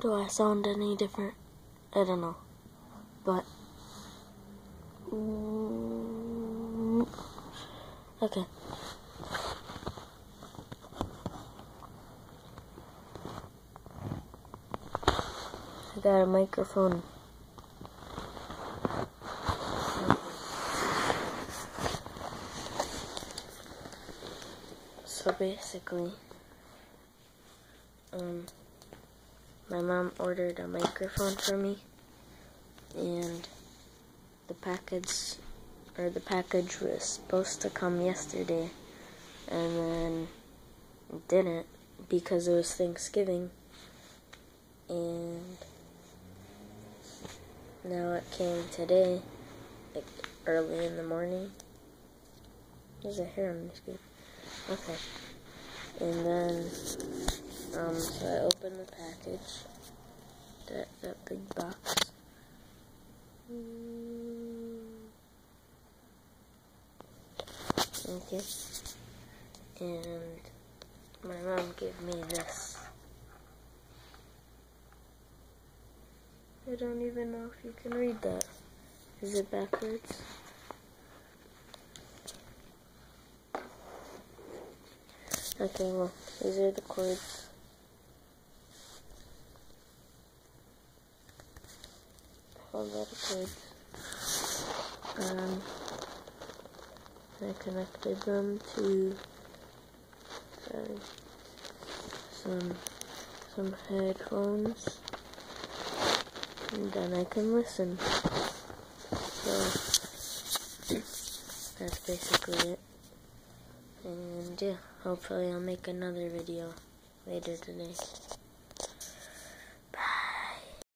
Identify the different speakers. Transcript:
Speaker 1: Do I sound any different? I don't know. But. Mm, okay. I got a microphone. So basically, um, my mom ordered a microphone for me, and the package, or the package was supposed to come yesterday, and then didn't because it was Thanksgiving, and now it came today, like early in the morning. There's a hair on this kid. Okay. And then, um, so I opened the package, that, that big box. Okay. And my mom gave me this. I don't even know if you can read that. Is it backwards? Okay, well, these are the cords. Cords. Um, I connected them to uh, some some headphones, and then I can listen. So that's basically it. And yeah, hopefully I'll make another video later today.